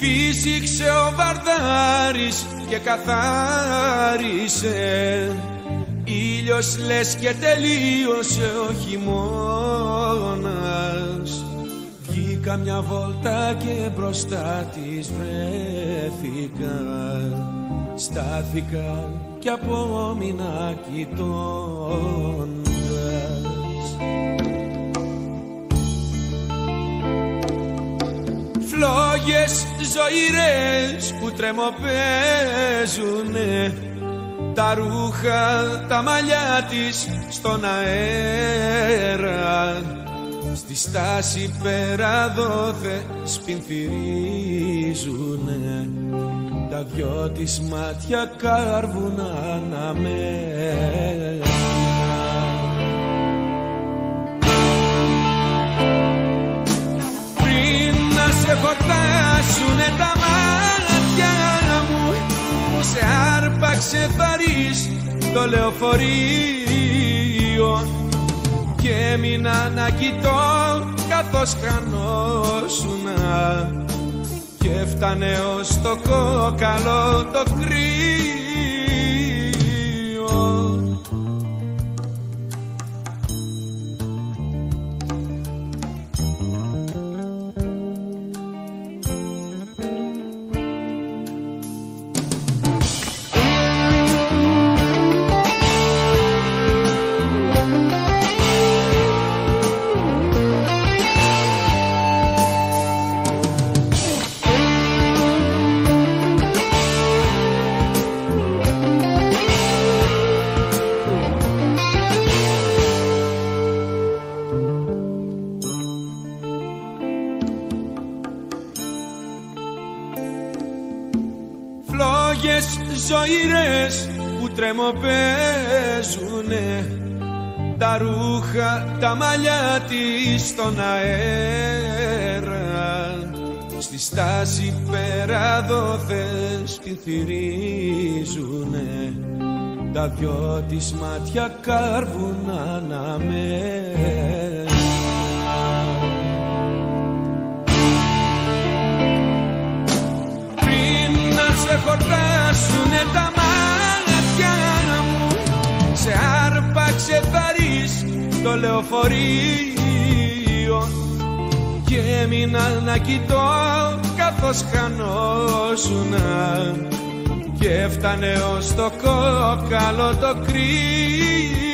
Φύσηξε ο Βαρδάρης και καθάρισε. Ήλιος λες και τελείωσε ο χειμώνας. Βγήκα μια βόλτα και μπροστά της βρέθηκα. Στάθηκα και απόμεινα κοιτώντας Φλόγες ζωηρές που τρεμοπαίζουνε τα ρούχα, τα μαλλιά της στον αέρα. Στη στάση πέρα δόθε σπινθυρίζουνε. Τα δυο της μάτια κάρβουν αναμένα να σε χορτάσουνε τα μάτια μου. Σε άρπαξε βαρύς το λεωφορείο. Και έμεινα να κοιτώ καθώς χανόσουνα. Και έφτανε ως το κόκαλο το κρύο Φλόγες ζωηρές που τρεμοπαίζουνε τα ρούχα, τα μαλλιά της στον αέρα. Στη στάση πέρα δόθες τη θυρίζουνε. Τα δυο της μάτια κάρβουν αναμένα να σε χορτάσουνε τα μάτια μου. Σε άρπαξε βαρύς το λεωφορείο. Και έμεινα να κοιτώ καθώς χανόσουνα. Και έφτανε ως το κόκαλο το κρύο